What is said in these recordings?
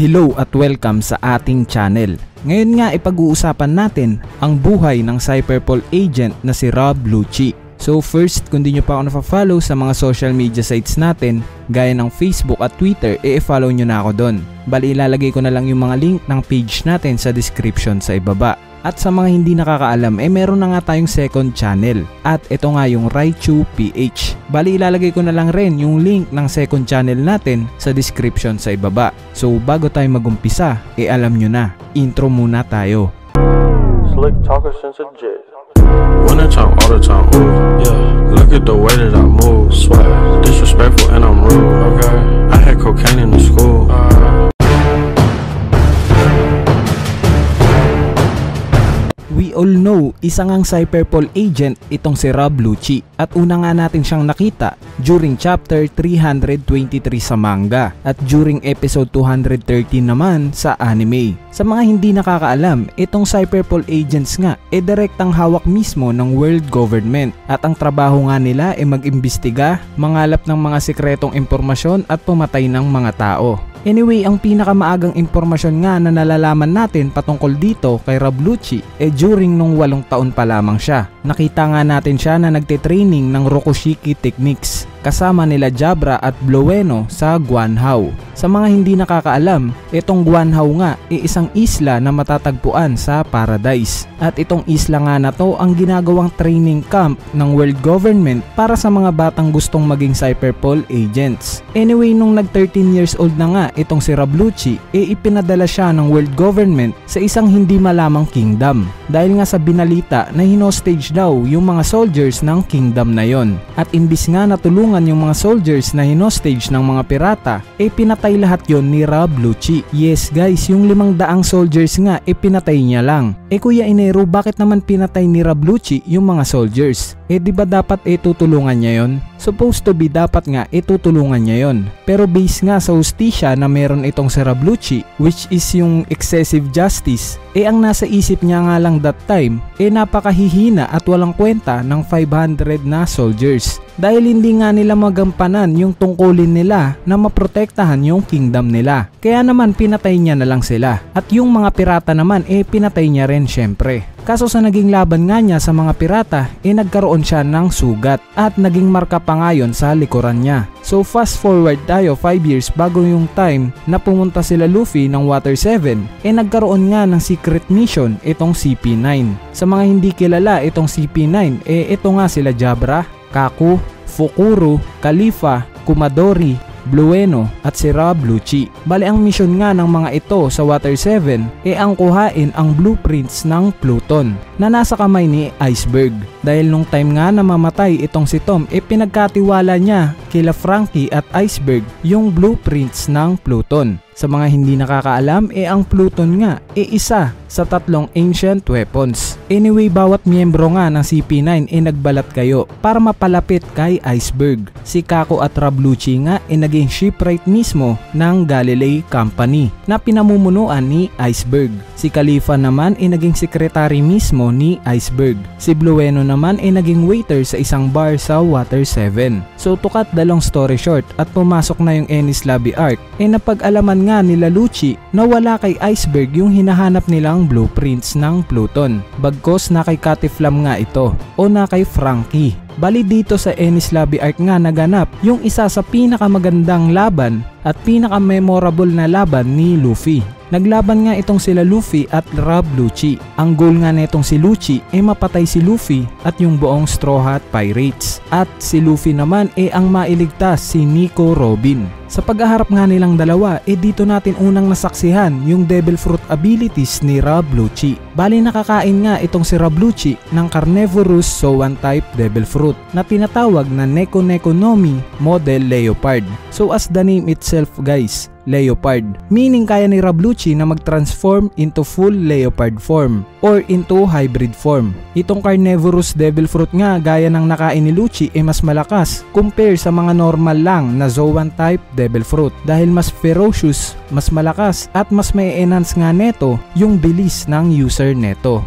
Hello at welcome sa ating channel. Ngayon nga ipag-uusapan natin ang buhay ng Cyberpol agent na si Rob Lucci. So first, kung di nyo pa ako nafa-follow sa mga social media sites natin, gaya ng Facebook at Twitter, i-follow nyo na ako doon. Bali ilalagay ko na lang yung mga link ng page natin sa description sa ibaba. At sa mga hindi nakakaalam, eh meron na nga tayong second channel. At ito nga yung Raichu PH. Bali ilalagay ko na lang rin yung link ng second channel natin sa description sa ibaba. So bago tayo magumpisa, eh alam nyo na, intro muna tayo. Slick talker since a jet. Wanna talk all the time, ooh, yeah. Look at the way that I move, swag. Disrespectful and I'm rude, okay. All know, isa ngang Cyberpol agent itong si Rob Lucci at una nga natin siyang nakita during chapter 323 sa manga at during episode 213 naman sa anime. Sa mga hindi nakakaalam, itong Cyberpol agents nga e direktang hawak mismo ng world government at ang trabaho nga nila ay mag-imbestiga, mangalap ng mga sikretong impormasyon at pumatay ng mga tao. Anyway, ang pinakamaagang impormasyon nga na nalalaman natin patungkol dito kay Rob Lucci e during nung walong taon pa lamang siya. Nakita nga natin siya na nagte-training ng Rokushiki techniques kasama nila Jabra at Blueno sa Guanhao. Sa mga hindi nakakaalam, itong Guanhao nga ay isang isla na matatagpuan sa Paradise. At itong isla nga na to ang ginagawang training camp ng world government para sa mga batang gustong maging Cyberpol agents. Anyway, nung nag 13 years old na nga itong si Rablucci, e ipinadala siya ng world government sa isang hindi malamang kingdom. Dahil nga sa binalita na hinostage daw yung mga soldiers ng kingdom na yon. At imbis nga natulungan tinulungan yung mga soldiers na hinostage ng mga pirata, e eh pinatay lahat yon ni Rob Lucci. Yes guys, yung limang daang soldiers nga, e eh pinatay niya lang. E Kuya Inero, bakit naman pinatay ni Rob Lucci yung mga soldiers? Eh di ba dapat e tutulungan niya yon? Supposed to be dapat nga itutulungan niya yon. Pero base nga sa hustisya na meron itong si which is yung excessive justice, eh ang nasa isip niya nga lang that time, eh napakahihina at walang kwenta ng 500 na soldiers. Dahil hindi nga nila magampanan yung tungkulin nila na maprotektahan yung kingdom nila. Kaya naman pinatay niya na lang sila. At yung mga pirata naman eh pinatay niya rin syempre. Kaso sa naging laban nga niya sa mga pirata, eh nagkaroon siya ng sugat at naging marka pa ngayon sa likuran niya. So fast forward tayo 5 years bago yung time na pumunta sila Luffy ng Water 7, eh nagkaroon nga ng secret mission itong CP9. Sa mga hindi kilala itong CP9, eh ito nga sila Jabra, Kaku, Fukuro, Khalifa, Kumadori, Blueno at si Rob Lucci. Bali ang misyon nga ng mga ito sa Water 7 ay ang kuhain ang blueprints ng Pluton na nasa kamay ni Iceberg. Dahil nung time nga na mamatay itong si Tom e pinagkatiwala niya kila Frankie at Iceberg yung blueprints ng Pluton. Sa mga hindi nakakaalam, e ang Pluton nga e isa sa tatlong ancient weapons. Anyway, bawat miyembro nga ng CP9 e nagbalat kayo para mapalapit kay Iceberg. Si Kako at Rablucci nga e naging shipwright mismo ng Galilei Company na pinamumunuan ni Iceberg. Si Khalifa naman e naging sekretary mismo ni Iceberg. Si Blueno naman e naging waiter sa isang bar sa Water 7. So to cut the long story short at pumasok na yung Ennis Lobby Arc, e napag-alaman nga nila Lucci na wala kay Iceberg yung hinahanap nilang blueprints ng Pluton. Bagkos na kay Catiflam nga ito o na kay Frankie. Bali dito sa Ennis Lobby Arc nga naganap yung isa sa pinakamagandang laban at pinaka-memorable na laban ni Luffy. Naglaban nga itong sila Luffy at Rob Lucci. Ang goal nga nitong si Lucci ay mapatay si Luffy at yung buong Straw Hat Pirates. At si Luffy naman ay ang mailigtas si Nico Robin. Sa paghaharap nga nilang dalawa, eh dito natin unang nasaksihan yung Devil Fruit abilities ni Rob Lucci. Bali nakakain nga itong si Rob Lucci ng Carnivorous Soan type Devil Fruit na tinatawag na Neko Neko Nomi Model Leopard. So as the name itself guys, leopard. Meaning kaya ni Rablucci na mag-transform into full leopard form or into hybrid form. Itong carnivorous devil fruit nga gaya ng nakain ni Lucci ay mas malakas compare sa mga normal lang na Zoan type devil fruit dahil mas ferocious, mas malakas at mas may enhance nga neto yung bilis ng user neto.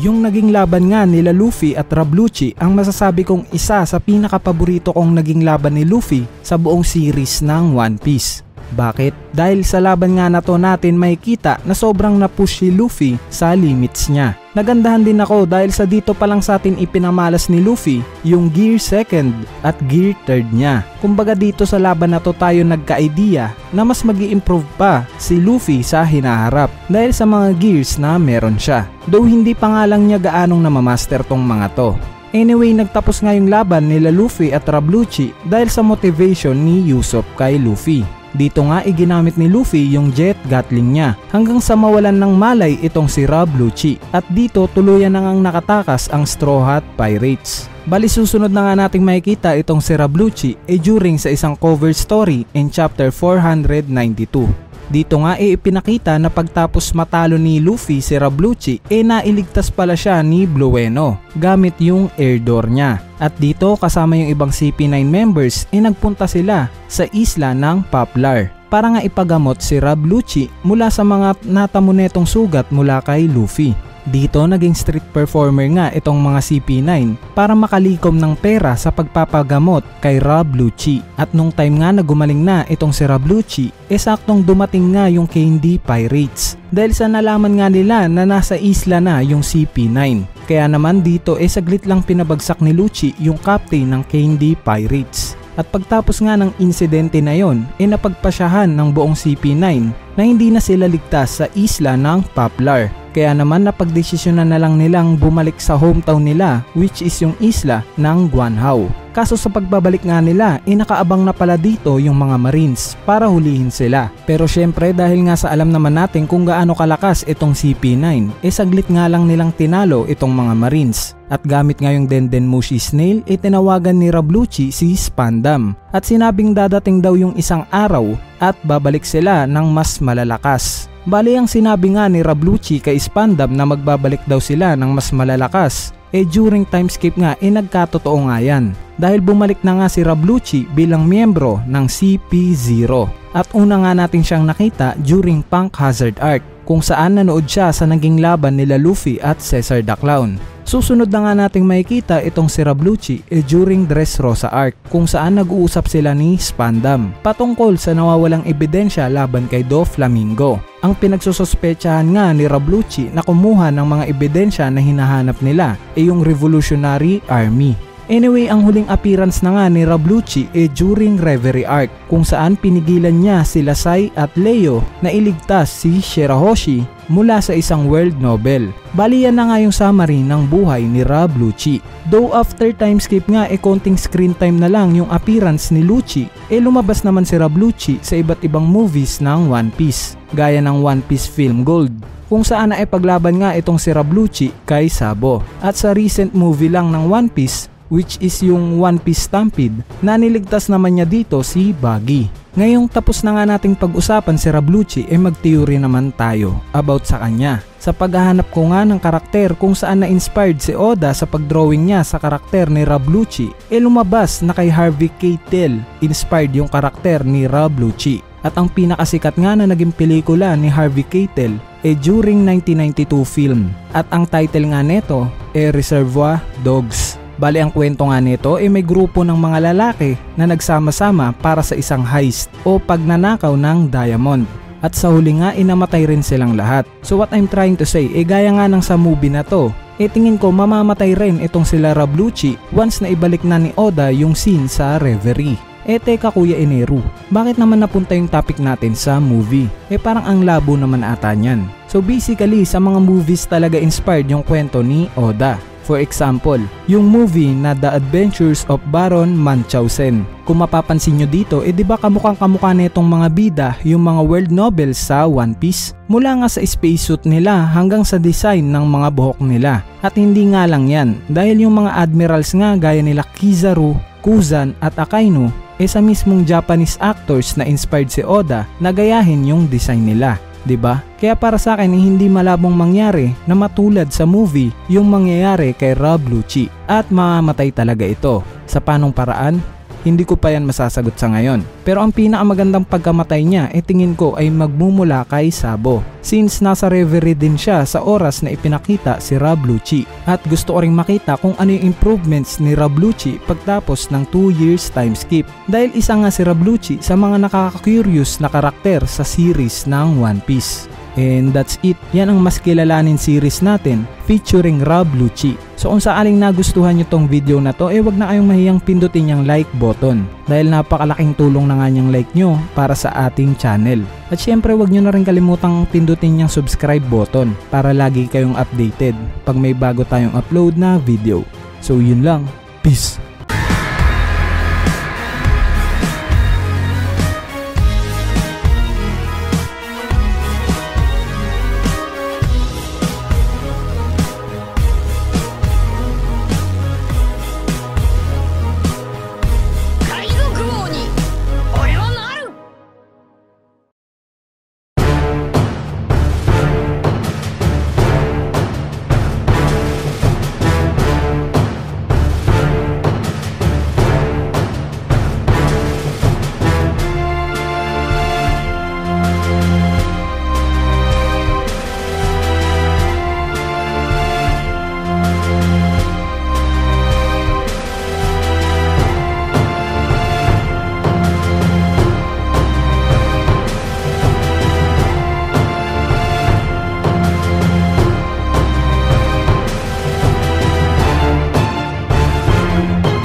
Yung naging laban nga nila Luffy at Rablucci ang masasabi kong isa sa pinakapaborito kong naging laban ni Luffy sa buong series ng One Piece. Bakit? Dahil sa laban nga na to natin may kita na sobrang na-push si Luffy sa limits niya. Nagandahan din ako dahil sa dito pa lang sa atin ipinamalas ni Luffy yung gear second at gear third niya. Kumbaga dito sa laban na to tayo nagka-idea na mas mag improve pa si Luffy sa hinaharap dahil sa mga gears na meron siya. Though hindi pa nga lang niya gaanong namamaster tong mga to. Anyway, nagtapos nga yung laban nila Luffy at Rabluchi dahil sa motivation ni Usopp kay Luffy. Dito nga iginamit ni Luffy yung jet gatling niya hanggang sa mawalan ng malay itong si Rob Lucci at dito tuluyan na ngang nakatakas ang Straw Hat Pirates. Bali susunod na nga nating makikita itong si Rob Lucci e during sa isang cover story in chapter 492. Dito nga e ipinakita na pagtapos matalo ni Luffy si Rabluchi e nailigtas pala siya ni Blueno gamit yung air door niya. At dito kasama yung ibang CP9 members e nagpunta sila sa isla ng Poplar para nga ipagamot si Rabluchi mula sa mga natamo netong sugat mula kay Luffy. Dito naging street performer nga itong mga CP9 para makalikom ng pera sa pagpapagamot kay Rob Lucci. At nung time nga na gumaling na itong si Rob Lucci, esaktong dumating nga yung Candy Pirates. Dahil sa nalaman nga nila na nasa isla na yung CP9. Kaya naman dito eh saglit lang pinabagsak ni Lucci yung captain ng Candy Pirates. At pagtapos nga ng insidente na yon, e napagpasyahan ng buong CP9 na hindi na sila ligtas sa isla ng Poplar. Kaya naman napagdesisyonan na lang nilang bumalik sa hometown nila which is yung isla ng Guanhao. Kaso sa pagbabalik nga nila, inakaabang na pala dito yung mga marines para hulihin sila. Pero syempre dahil nga sa alam naman natin kung gaano kalakas itong CP9, e saglit nga lang nilang tinalo itong mga marines. At gamit nga yung Denden Mushi Snail, itinawagan ni Rabluchi si Spandam. At sinabing dadating daw yung isang araw at babalik sila ng mas malalakas. Bali ang sinabi nga ni Rabluchi kay Spandam na magbabalik daw sila ng mas malalakas eh during timescape nga eh nagkatotoo nga yan. Dahil bumalik na nga si Rabluchi bilang miyembro ng CP0 at una nga natin siyang nakita during Punk Hazard Arc kung saan nanood siya sa naging laban nila Luffy at Cesar the Clown. Susunod na nga nating makikita itong si Rabluchi eh during Dressrosa arc kung saan nag-uusap sila ni Spandam patungkol sa nawawalang ebidensya laban kay Do Flamingo. Ang pinagsusospechahan nga ni Rabluchi na kumuha ng mga ebidensya na hinahanap nila ay yung Revolutionary Army. Anyway, ang huling appearance na nga ni Rabluchi e during Reverie Arc kung saan pinigilan niya sila Sai at Leo na iligtas si Shirahoshi mula sa isang world novel. Bali yan na nga yung summary ng buhay ni Rob Lucci. Though after timeskip nga e eh, konting screen time na lang yung appearance ni Lucci, e eh, lumabas naman si Rob Lucci sa iba't ibang movies ng One Piece, gaya ng One Piece Film Gold kung saan na ipaglaban nga itong si Rob Lucci kay Sabo. At sa recent movie lang ng One Piece, which is yung One Piece Stampede, na niligtas naman niya dito si Buggy. Ngayong tapos na nga nating pag-usapan si Rablucci ay eh mag-theory naman tayo about sa kanya. Sa paghahanap ko nga ng karakter kung saan na-inspired si Oda sa pagdrawing niya sa karakter ni Rablucci, e eh lumabas na kay Harvey Keitel inspired yung karakter ni Rablucci. At ang pinakasikat nga na naging pelikula ni Harvey Keitel e during 1992 film. At ang title nga neto e Reservoir Dogs. Bali ang kwento nga nito ay may grupo ng mga lalaki na nagsama-sama para sa isang heist o pagnanakaw ng diamond. At sa huli nga inamatay rin silang lahat. So what I'm trying to say, eh gaya nga ng sa movie na to, eh tingin ko mamamatay rin itong sila Rablucci once na ibalik na ni Oda yung scene sa Reverie. Eh teka Kuya Eneru, bakit naman napunta yung topic natin sa movie? Eh parang ang labo naman ata niyan. So basically sa mga movies talaga inspired yung kwento ni Oda. For example, yung movie na The Adventures of Baron Munchausen. Kung mapapansin nyo dito, eh di ba kamukhang kamukha nitong mga bida yung mga world novels sa One Piece? Mula nga sa spacesuit nila hanggang sa design ng mga buhok nila. At hindi nga lang yan, dahil yung mga admirals nga gaya nila Kizaru, Kuzan at Akainu eh sa mismong Japanese actors na inspired si Oda na gayahin yung design nila. Ba? Kaya para sa akin hindi malabong mangyari na matulad sa movie yung mangyayari kay Rob Lucci at mamamatay talaga ito. Sa panong paraan? Hindi ko pa yan masasagot sa ngayon. Pero ang pinakamagandang pagkamatay niya e tingin ko ay magmumula kay Sabo. Since nasa reverie din siya sa oras na ipinakita si Rob Lucci. At gusto ko rin makita kung ano yung improvements ni Rob Lucci pagtapos ng 2 years time skip. Dahil isa nga si Rob Lucci sa mga nakaka-curious na karakter sa series ng One Piece. And that's it. Yan ang mas kilalanin series natin featuring Rob Lucci. So kung saaling nagustuhan nyo tong video na to, eh wag na kayong mahiyang pindutin yung like button. Dahil napakalaking tulong na nga yung like nyo para sa ating channel. At syempre wag nyo na rin kalimutang pindutin yung subscribe button para lagi kayong updated pag may bago tayong upload na video. So yun lang. Peace!